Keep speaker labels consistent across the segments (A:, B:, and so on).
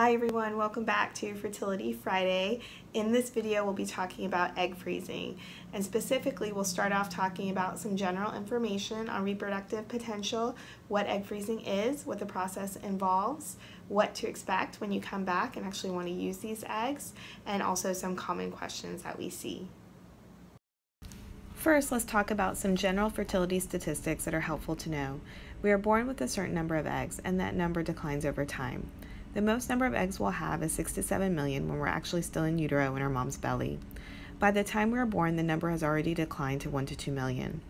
A: Hi everyone, welcome back to Fertility Friday. In this video we'll be talking about egg freezing and specifically we'll start off talking about some general information on reproductive potential, what egg freezing is, what the process involves, what to expect when you come back and actually want to use these eggs, and also some common questions that we see. First, let's talk about some general fertility statistics that are helpful to know. We are born with a certain number of eggs and that number declines over time. The most number of eggs we'll have is 6 to 7 million when we're actually still in utero in our mom's belly. By the time we are born, the number has already declined to 1 to 2 million.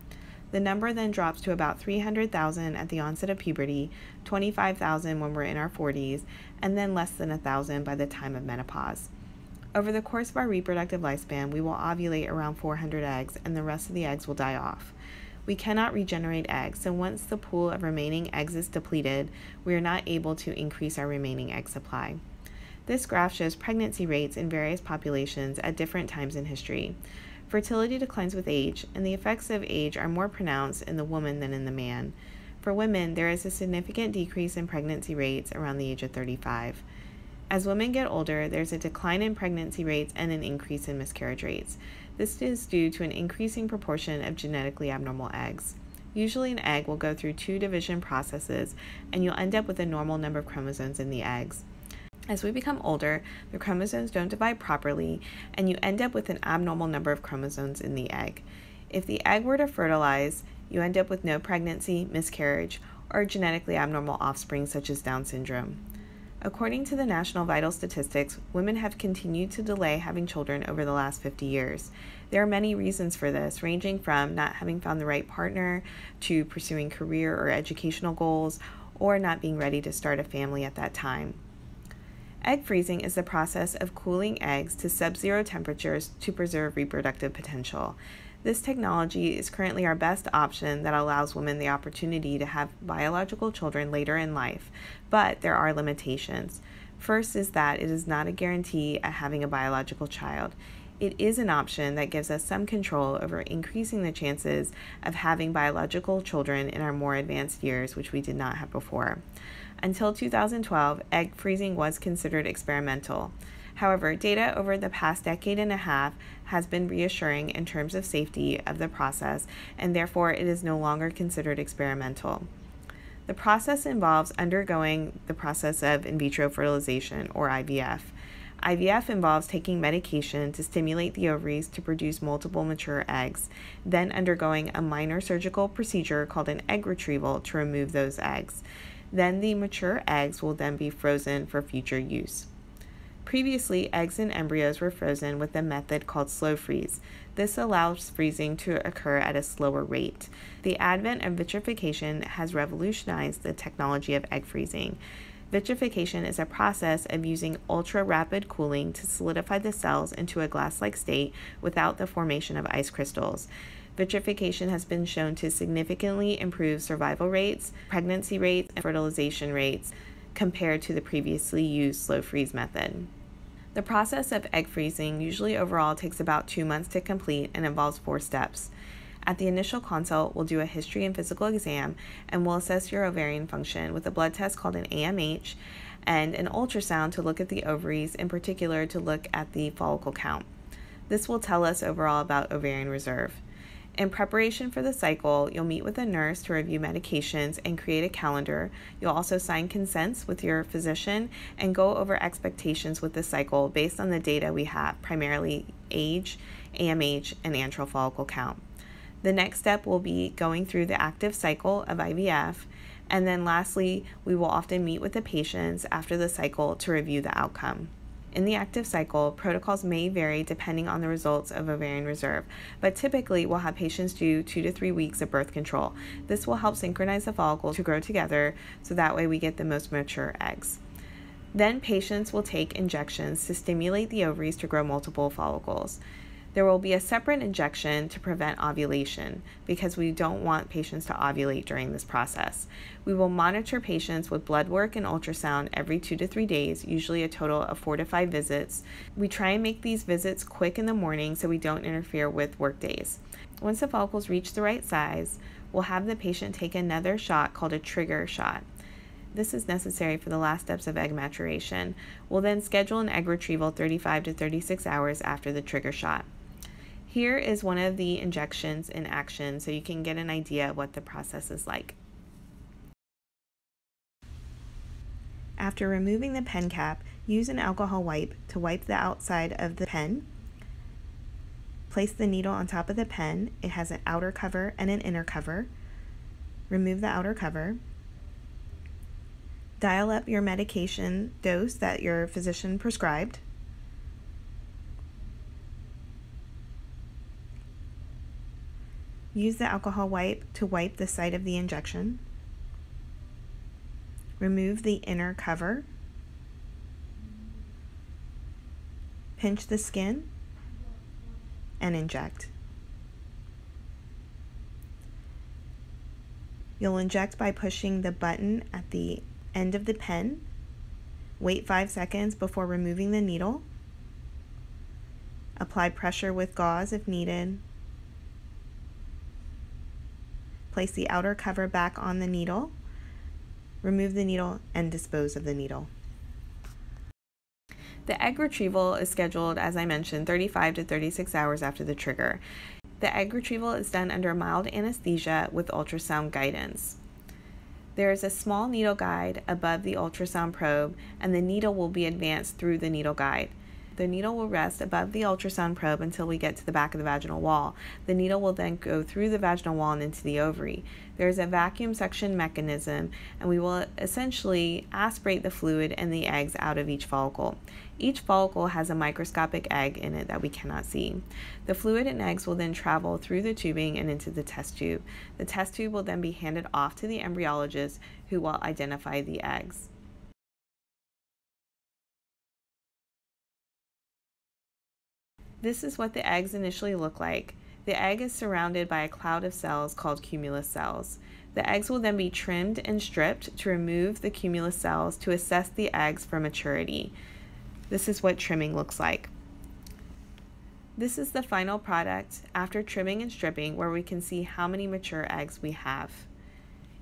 A: The number then drops to about 300,000 at the onset of puberty, 25,000 when we're in our 40s, and then less than 1,000 by the time of menopause. Over the course of our reproductive lifespan, we will ovulate around 400 eggs, and the rest of the eggs will die off. We cannot regenerate eggs, so once the pool of remaining eggs is depleted, we are not able to increase our remaining egg supply. This graph shows pregnancy rates in various populations at different times in history. Fertility declines with age, and the effects of age are more pronounced in the woman than in the man. For women, there is a significant decrease in pregnancy rates around the age of 35. As women get older, there's a decline in pregnancy rates and an increase in miscarriage rates. This is due to an increasing proportion of genetically abnormal eggs. Usually, an egg will go through two division processes, and you'll end up with a normal number of chromosomes in the eggs. As we become older, the chromosomes don't divide properly, and you end up with an abnormal number of chromosomes in the egg. If the egg were to fertilize, you end up with no pregnancy, miscarriage, or genetically abnormal offspring such as Down syndrome. According to the National Vital Statistics, women have continued to delay having children over the last 50 years. There are many reasons for this, ranging from not having found the right partner to pursuing career or educational goals, or not being ready to start a family at that time. Egg freezing is the process of cooling eggs to sub zero temperatures to preserve reproductive potential. This technology is currently our best option that allows women the opportunity to have biological children later in life, but there are limitations. First is that it is not a guarantee at having a biological child. It is an option that gives us some control over increasing the chances of having biological children in our more advanced years, which we did not have before. Until 2012, egg freezing was considered experimental. However, data over the past decade and a half has been reassuring in terms of safety of the process, and therefore it is no longer considered experimental. The process involves undergoing the process of in vitro fertilization, or IVF. IVF involves taking medication to stimulate the ovaries to produce multiple mature eggs, then undergoing a minor surgical procedure called an egg retrieval to remove those eggs. Then the mature eggs will then be frozen for future use. Previously, eggs and embryos were frozen with a method called slow freeze. This allows freezing to occur at a slower rate. The advent of vitrification has revolutionized the technology of egg freezing. Vitrification is a process of using ultra rapid cooling to solidify the cells into a glass like state without the formation of ice crystals. Vitrification has been shown to significantly improve survival rates, pregnancy rates, and fertilization rates compared to the previously used slow freeze method. The process of egg freezing usually overall takes about two months to complete and involves four steps. At the initial consult, we'll do a history and physical exam and we'll assess your ovarian function with a blood test called an AMH and an ultrasound to look at the ovaries, in particular to look at the follicle count. This will tell us overall about ovarian reserve. In preparation for the cycle, you'll meet with a nurse to review medications and create a calendar. You'll also sign consents with your physician and go over expectations with the cycle based on the data we have, primarily age, AMH, and antral follicle count. The next step will be going through the active cycle of IVF. And then lastly, we will often meet with the patients after the cycle to review the outcome. In the active cycle, protocols may vary depending on the results of ovarian reserve, but typically we'll have patients do two to three weeks of birth control. This will help synchronize the follicles to grow together so that way we get the most mature eggs. Then patients will take injections to stimulate the ovaries to grow multiple follicles. There will be a separate injection to prevent ovulation because we don't want patients to ovulate during this process. We will monitor patients with blood work and ultrasound every two to three days, usually a total of four to five visits. We try and make these visits quick in the morning so we don't interfere with work days. Once the follicles reach the right size, we'll have the patient take another shot called a trigger shot. This is necessary for the last steps of egg maturation. We'll then schedule an egg retrieval 35 to 36 hours after the trigger shot. Here is one of the injections in action so you can get an idea of what the process is like. After removing the pen cap, use an alcohol wipe to wipe the outside of the pen. Place the needle on top of the pen. It has an outer cover and an inner cover. Remove the outer cover. Dial up your medication dose that your physician prescribed. Use the alcohol wipe to wipe the site of the injection. Remove the inner cover. Pinch the skin and inject. You'll inject by pushing the button at the end of the pen. Wait five seconds before removing the needle. Apply pressure with gauze if needed. Place the outer cover back on the needle remove the needle, and dispose of the needle. The egg retrieval is scheduled, as I mentioned, 35 to 36 hours after the trigger. The egg retrieval is done under mild anesthesia with ultrasound guidance. There is a small needle guide above the ultrasound probe, and the needle will be advanced through the needle guide. The needle will rest above the ultrasound probe until we get to the back of the vaginal wall. The needle will then go through the vaginal wall and into the ovary. There is a vacuum suction mechanism, and we will essentially aspirate the fluid and the eggs out of each follicle. Each follicle has a microscopic egg in it that we cannot see. The fluid and eggs will then travel through the tubing and into the test tube. The test tube will then be handed off to the embryologist who will identify the eggs. This is what the eggs initially look like. The egg is surrounded by a cloud of cells called cumulus cells. The eggs will then be trimmed and stripped to remove the cumulus cells to assess the eggs for maturity. This is what trimming looks like. This is the final product after trimming and stripping where we can see how many mature eggs we have.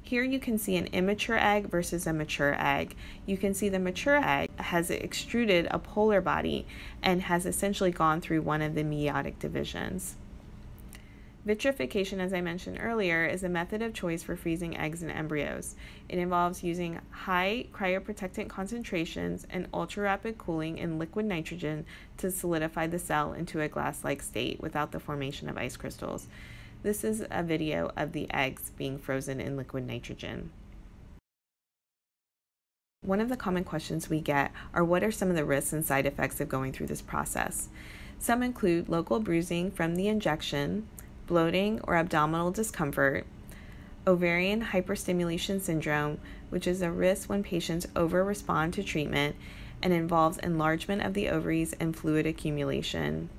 A: Here you can see an immature egg versus a mature egg. You can see the mature egg has extruded a polar body and has essentially gone through one of the meiotic divisions. Vitrification, as I mentioned earlier, is a method of choice for freezing eggs and embryos. It involves using high cryoprotectant concentrations and ultra rapid cooling in liquid nitrogen to solidify the cell into a glass like state without the formation of ice crystals. This is a video of the eggs being frozen in liquid nitrogen. One of the common questions we get are what are some of the risks and side effects of going through this process? Some include local bruising from the injection, bloating or abdominal discomfort, ovarian hyperstimulation syndrome, which is a risk when patients over respond to treatment and involves enlargement of the ovaries and fluid accumulation.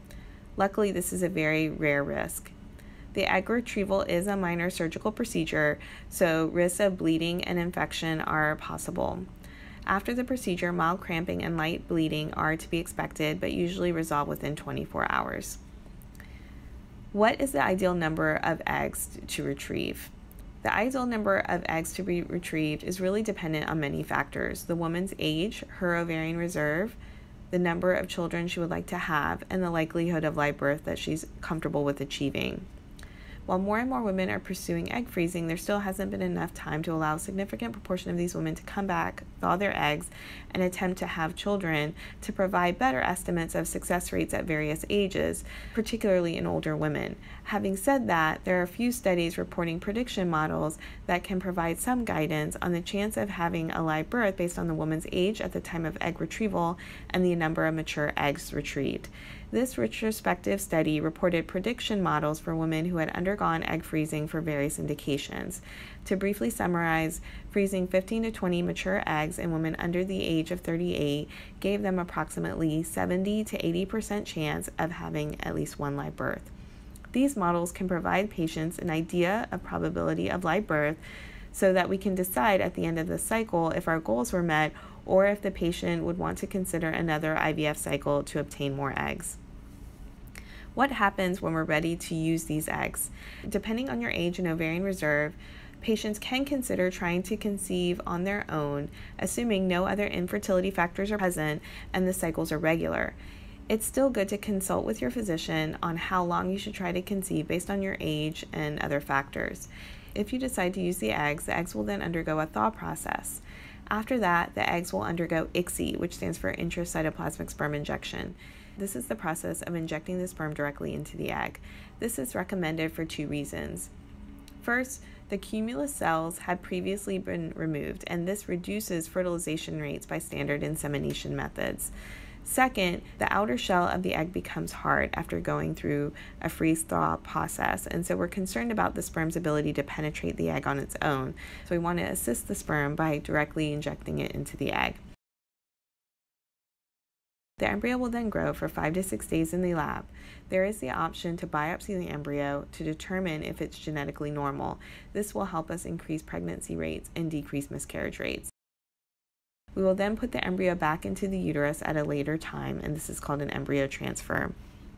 A: Luckily, this is a very rare risk. The egg retrieval is a minor surgical procedure, so risks of bleeding and infection are possible. After the procedure, mild cramping and light bleeding are to be expected, but usually resolve within 24 hours. What is the ideal number of eggs to retrieve? The ideal number of eggs to be retrieved is really dependent on many factors the woman's age, her ovarian reserve, the number of children she would like to have, and the likelihood of live birth that she's comfortable with achieving. While more and more women are pursuing egg freezing, there still hasn't been enough time to allow a significant proportion of these women to come back, thaw their eggs, and attempt to have children to provide better estimates of success rates at various ages, particularly in older women. Having said that, there are a few studies reporting prediction models that can provide some guidance on the chance of having a live birth based on the woman's age at the time of egg retrieval and the number of mature eggs retrieved. This retrospective study reported prediction models for women who had undergone egg freezing for various indications. To briefly summarize, freezing 15 to 20 mature eggs in women under the age of 38 gave them approximately 70 to 80% chance of having at least one live birth. These models can provide patients an idea of probability of live birth so that we can decide at the end of the cycle if our goals were met or if the patient would want to consider another IVF cycle to obtain more eggs. What happens when we're ready to use these eggs? Depending on your age and ovarian reserve, Patients can consider trying to conceive on their own, assuming no other infertility factors are present and the cycles are regular. It's still good to consult with your physician on how long you should try to conceive based on your age and other factors. If you decide to use the eggs, the eggs will then undergo a thaw process. After that, the eggs will undergo ICSI, which stands for intracytoplasmic sperm injection. This is the process of injecting the sperm directly into the egg. This is recommended for two reasons. First, the cumulus cells had previously been removed, and this reduces fertilization rates by standard insemination methods. Second, the outer shell of the egg becomes hard after going through a freeze thaw process, and so we're concerned about the sperm's ability to penetrate the egg on its own. So we want to assist the sperm by directly injecting it into the egg. The embryo will then grow for five to six days in the lab. There is the option to biopsy the embryo to determine if it's genetically normal. This will help us increase pregnancy rates and decrease miscarriage rates. We will then put the embryo back into the uterus at a later time, and this is called an embryo transfer.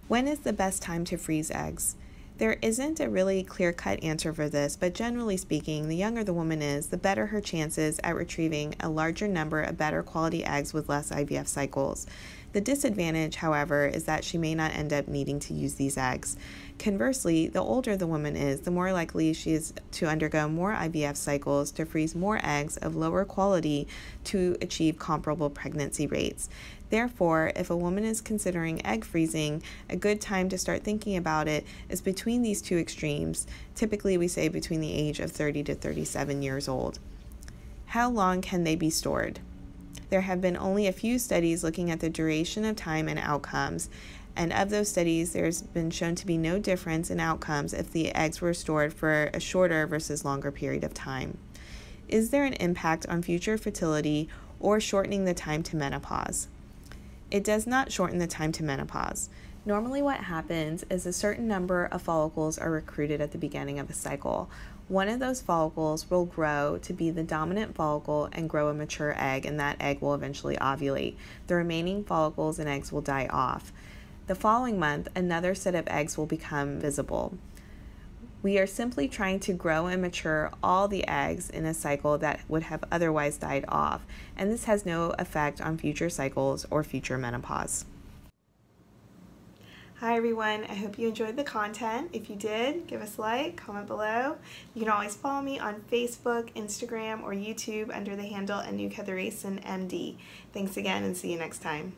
A: When is the best time to freeze eggs? There isn't a really clear cut answer for this, but generally speaking, the younger the woman is, the better her chances at retrieving a larger number of better quality eggs with less IVF cycles. The disadvantage, however, is that she may not end up needing to use these eggs. Conversely, the older the woman is, the more likely she is to undergo more IVF cycles to freeze more eggs of lower quality to achieve comparable pregnancy rates. Therefore, if a woman is considering egg freezing, a good time to start thinking about it is between these two extremes. Typically, we say between the age of 30 to 37 years old. How long can they be stored? There have been only a few studies looking at the duration of time and outcomes, and of those studies, there's been shown to be no difference in outcomes if the eggs were stored for a shorter versus longer period of time. Is there an impact on future fertility or shortening the time to menopause? It does not shorten the time to menopause. Normally, what happens is a certain number of follicles are recruited at the beginning of a cycle, one of those follicles will grow to be the dominant follicle and grow a mature egg, and that egg will eventually ovulate. The remaining follicles and eggs will die off. The following month, another set of eggs will become visible. We are simply trying to grow and mature all the eggs in a cycle that would have otherwise died off, and this has no effect on future cycles or future menopause. Hi everyone, I hope you enjoyed the content. If you did, give us a like, comment below. You can always follow me on Facebook, Instagram, or YouTube under the handle Anu Kathiresan MD. Thanks again and see you next time.